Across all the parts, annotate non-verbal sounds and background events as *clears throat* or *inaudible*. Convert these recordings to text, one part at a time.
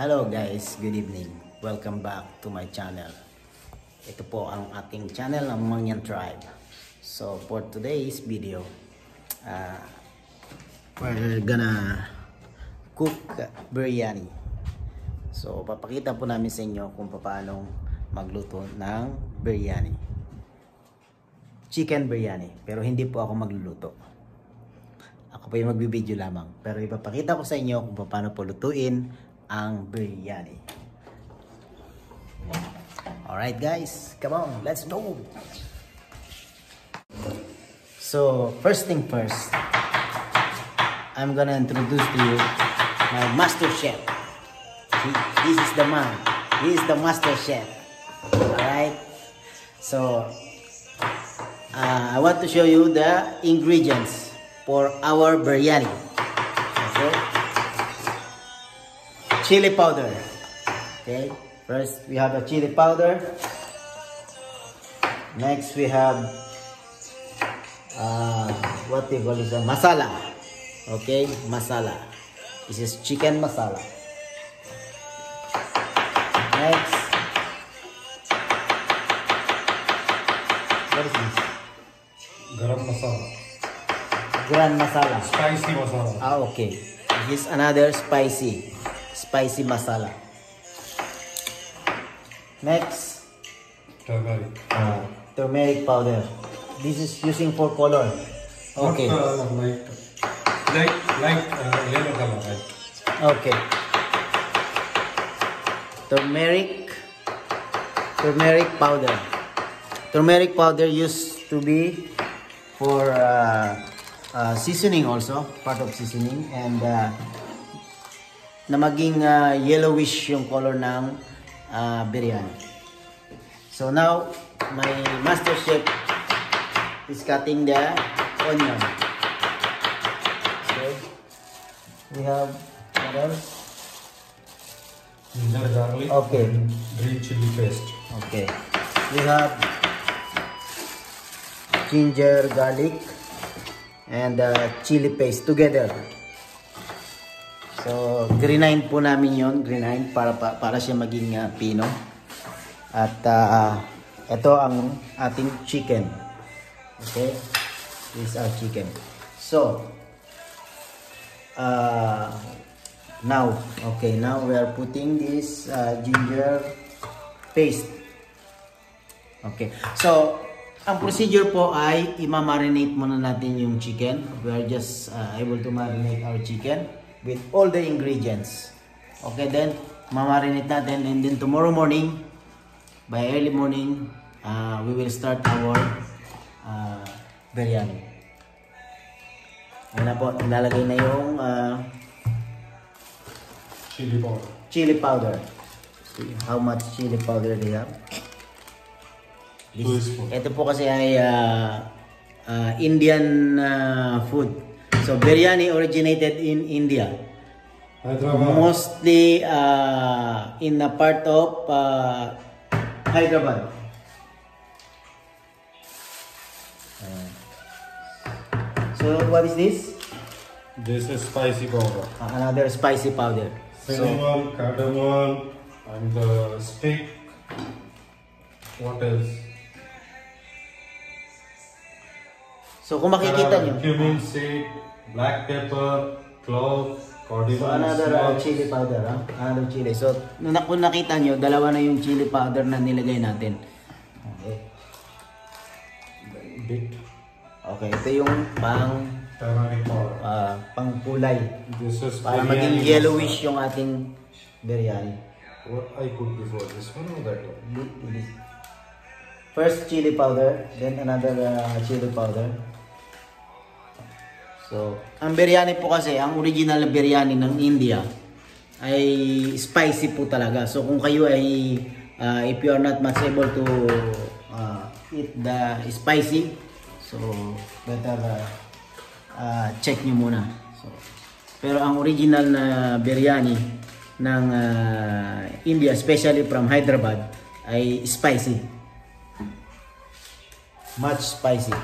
Hello guys, good evening. Welcome back to my channel. Ito po ang ating channel ng Mangyan Tribe. So for today's video, uh, we're gonna cook biryani. So papakita po namin sa inyo kung paano magluto ng biryani. Chicken biryani, pero hindi po ako magluluto. Ako po yung magbibideo lamang. Pero ipapakita ko sa inyo kung paano po lutuin ang biryani. Alright guys, come on, let's go! So, first thing first, I'm gonna introduce to you my master chef. He, this is the man. He is the master chef. Alright? So, uh, I want to show you the ingredients for our biryani. Chili powder. Okay? First, we have a chili powder. Next, we have uh, what they call this? Uh, masala. Okay? Masala. This is chicken masala. Next, what is this? Garam masala. Gran masala. Spicy masala. Ah, okay. This is another spicy. Spicy masala. Next, Turmeric. uh, turmeric powder. This is using for color. Okay. Not, uh, like, like, like uh, yellow color, right? Okay. Turmeric. Turmeric powder. Turmeric powder used to be for uh, uh, seasoning also, part of seasoning and uh, na maging uh, yellowish yung color ng uh, biryani. So now, my master chef is cutting the onion. Okay. We have what else? Ginger garlic. Okay. Green chili paste. Okay. We have ginger, garlic, and uh, chili paste together. So, grinine po namin yon grinine para pa- para siya maging uh, pino. At uh, ito ang ating chicken. Okay? This is our chicken. So, uh, now, okay, now we are putting this uh, ginger paste. Okay. So, ang procedure po ay imamarinate muna natin yung chicken. We are just uh, able to marinate our chicken with all the ingredients. Okay, then mamarinate natin and then tomorrow morning, by early morning, uh, we will start our uh, biryani. Ayan na po, ilalagay na yung uh, Chili powder. chili powder. See how much chili powder they have? This, ito po kasi ay uh, uh, Indian uh, food. So biryani originated in India. Hyderabad. Mostly uh, in a part of uh, Hyderabad. So what is this? This is spicy powder. Uh, another spicy powder. So Cinnamon, cardamom, and the stick. What else? So kung makikita nyo, Cumin seed, black pepper, clove, So another uh, chili powder, ha? Another chili. So nung kung nakita nyo, dalawa na yung chili powder na nilagay natin. Okay. bit Okay, ito yung pang turmeric powder. uh, pang kulay. This is Para maging yellowish yung ating biryani. What I put before this one or that one? First chili powder, then another uh, chili powder. So, ang biryani po kasi, ang original na biryani ng India ay spicy po talaga. So, kung kayo ay, uh, if you are not much able to uh, eat the spicy, so, better uh, uh, check nyo muna. So, pero ang original na biryani ng uh, India, especially from Hyderabad, ay spicy. Much spicy.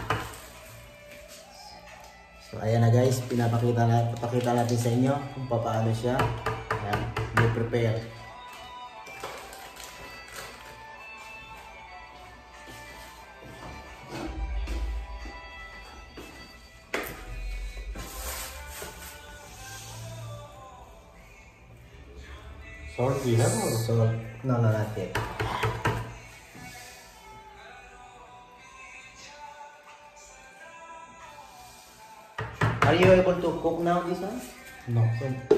So ayan na guys, pinapakita na, papakita natin sa inyo kung paano siya Ayan, be prepared. Salt we have or? So, no, no, not yet. Are you able to cook now this one? No.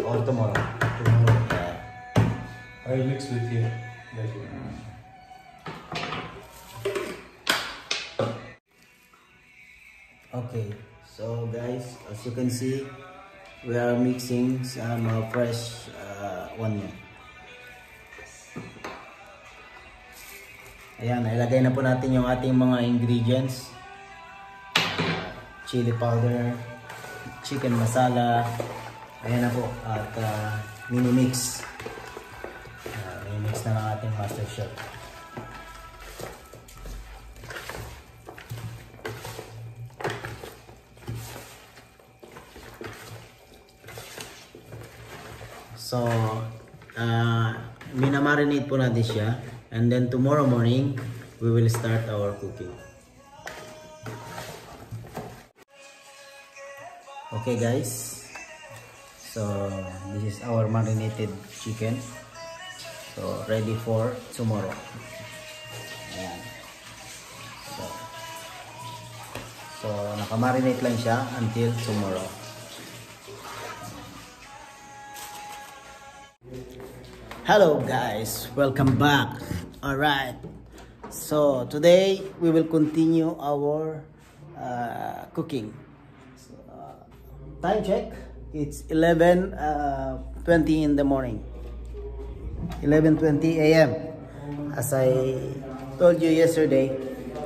Or tomorrow? Tomorrow. Yeah. I will mix with you. later. Okay, so guys, as you can see, we are mixing some uh, fresh uh, onion. Ayan, ilagay na po natin yung ating mga ingredients. Uh, chili powder, chicken masala, ayan na po, at uh, mini mix. Uh, mini mix na ng ating master chef. So, uh, minamarinate po natin siya. And then tomorrow morning, we will start our cooking. Okay guys. So, this is our marinated chicken. So, ready for tomorrow. Ayan. So, so nakamarinate lang siya until tomorrow. Hello guys, welcome back. Alright, so today we will continue our uh, cooking. Time check, it's 11 uh, 20 in the morning. 11.20 a.m. As I told you yesterday,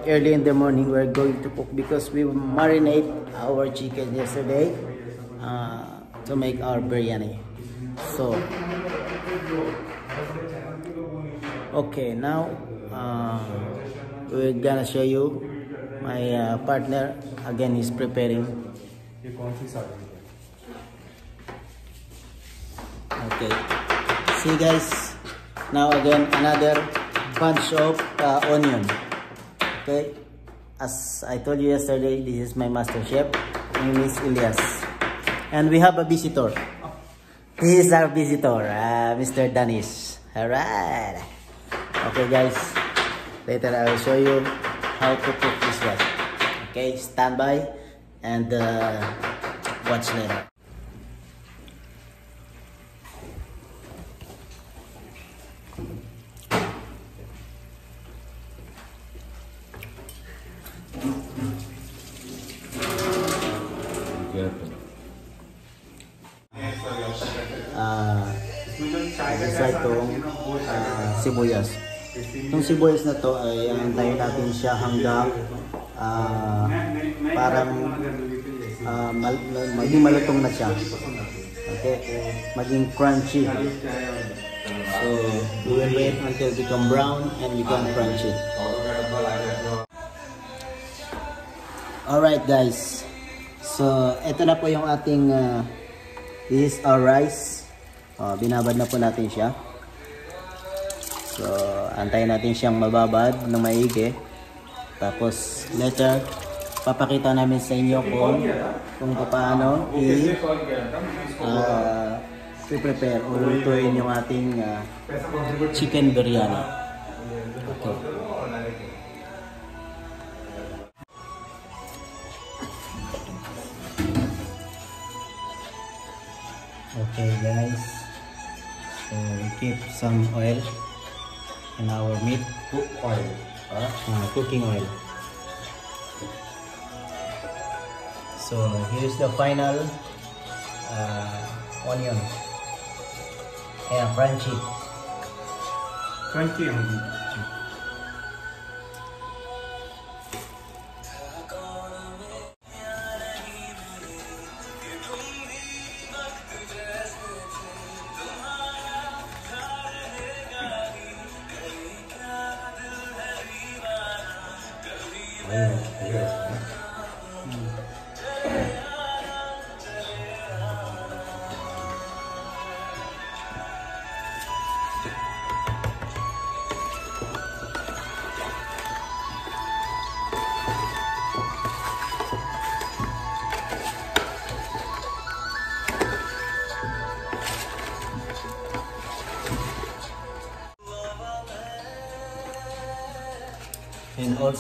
early in the morning we're going to cook because we marinate our chicken yesterday uh, to make our biryani. So, Okay, now uh, we're gonna show you my uh, partner again is preparing. Okay, see guys, now again another bunch of uh, onion. Okay, as I told you yesterday, this is my master chef. Is Elias, and we have a visitor. He is our visitor, uh, Mr. Danish. Alright. Okay guys, later I will show you how to cook this one. Okay, stand by and uh, watch later. Ah, isa itong ah, sibuyas. Itong sibuyas na to ay antayin natin siya hanggang ah, parang ah, mal maging malutong na siya. Okay? Maging crunchy. So, we will wait until become brown and become crunchy. Alright guys. So, ito na po yung ating this is our rice. Oh, binabad na po natin siya. So, antayin natin siyang mababad ng maigi. Tapos, later, papakita namin sa inyo kung kung paano i uh, prepare o lutuin yung ating ah, chicken biryani. Some oil in our meat. Cook oil. Uh, cooking oil. So here's the final uh, onion. Yeah, crunchy. Crunchy only. I don't know.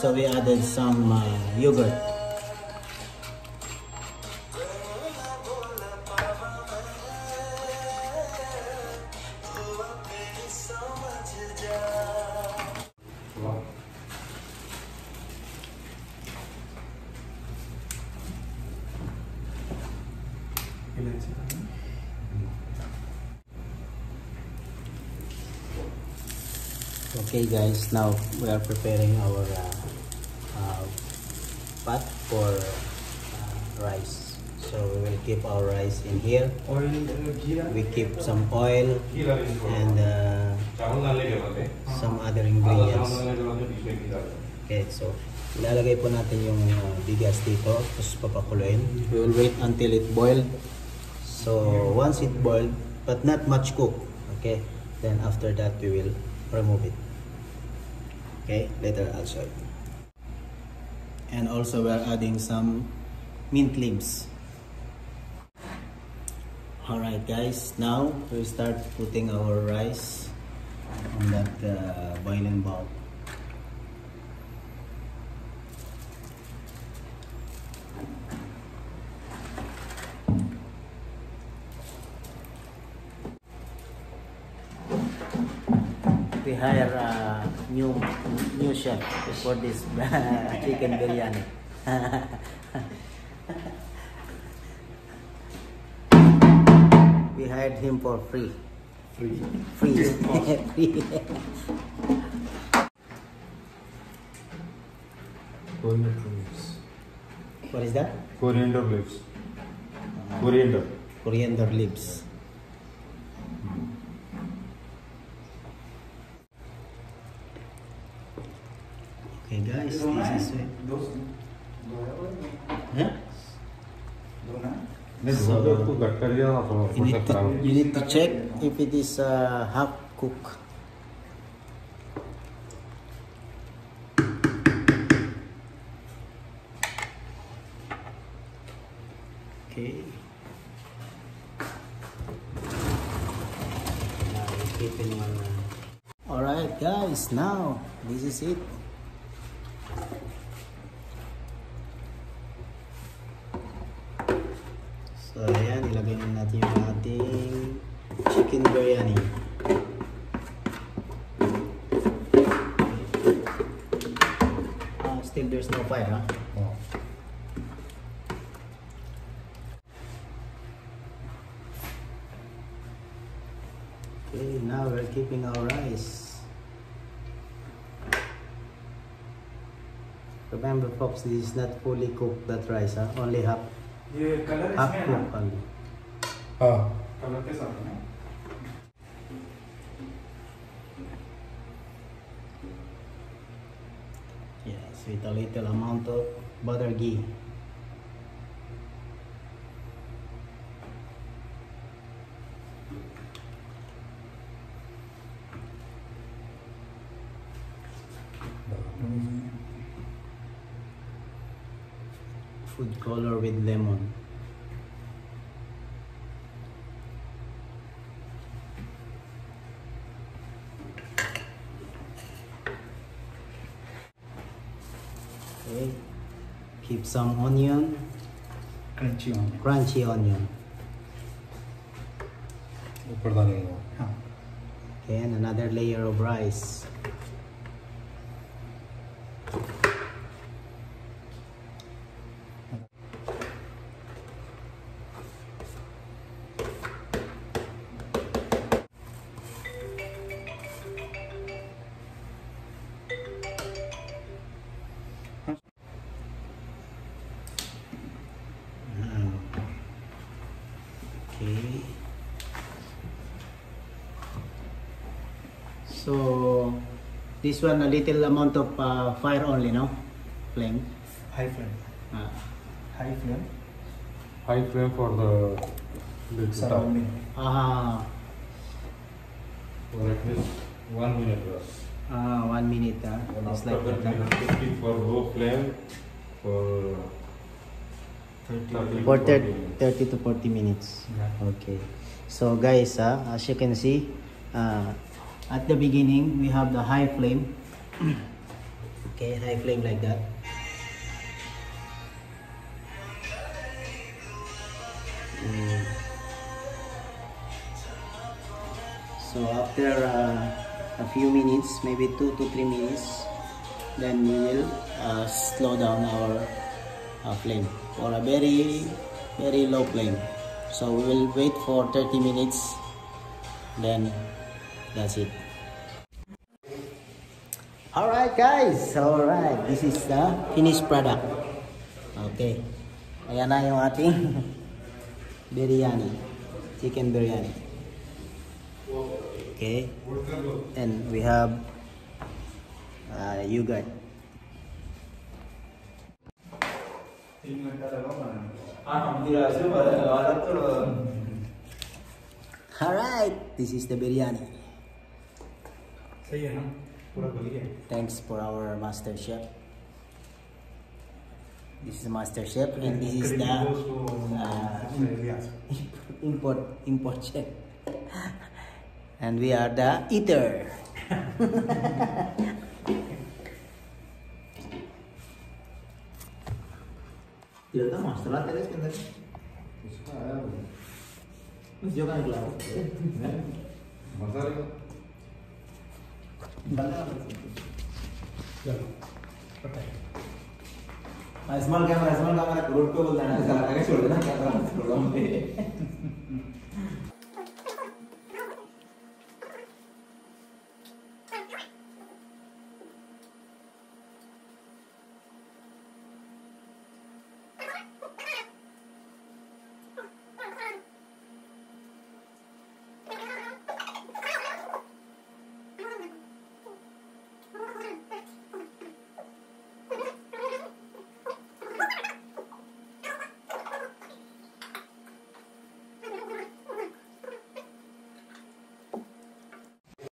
Also we added some uh, yogurt. Okay guys, now we are preparing our uh, for uh, rice. So we will keep our rice in here. We keep some oil and uh, some other ingredients. Okay, so ilalagay po natin yung uh, bigas dito tapos papakuloyin. We will wait until it boiled. So once it boiled but not much cooked, okay? Then after that we will remove it. Okay, later I'll show you. And also we're adding some mint leaves. Alright guys, now we start putting our rice on that uh, boiling bowl. New new chef for this *laughs* chicken biryani. *laughs* we hired him for free. Free. *laughs* Free. free. Coriander leaves. what is that? Coriander leaves. Uh-huh. Coriander. Coriander leaves. you, need to, you need to check if it is uh, half cooked. Okay. Now, keep in one. Alright guys, now this is it. now we're keeping our rice. Remember folks, this is not fully cooked that rice, huh? only half, yeah, half cooked only. Color. Yes, with a little amount of butter ghee. food color with lemon. Okay. Keep some onion. Crunchy onion. Crunchy onion. Oh, ah. Okay, and another layer of rice. So this one a little amount of uh, fire only, no? Flame. High flame. Ah. High flame. High flame for the, the surrounding. Ah. For at least one minute rest. Ah, one minute. Ah. Huh? It's like that, that. 50 ah. for low flame for 30, 30, 30, 30 to 40 minutes. Yeah. Okay. So guys, uh, as you can see, uh, at the beginning, we have the high flame. *clears throat* Okay, high flame like that. Mm. So after uh, a few minutes, maybe two to three minutes, then we will uh, slow down our uh, flame for a very very low flame. So we will wait for 30 minutes, then that's it. Alright guys, alright, this is the finished product. Okay, ayan na yung ating *laughs* biryani, chicken biryani. Okay, and we have uh, yogurt. Alright, this is the biryani. सही है ना पूरा गल गया Thanks for our master chef. This is the master chef and this is the uh, *laughs* import import chef. and we are the eater. Tidak tahu mas, telat teles kan tadi. Mas jangan kelar. Masari. small camera small camera छोड़ देना कैमरा छोड़ दो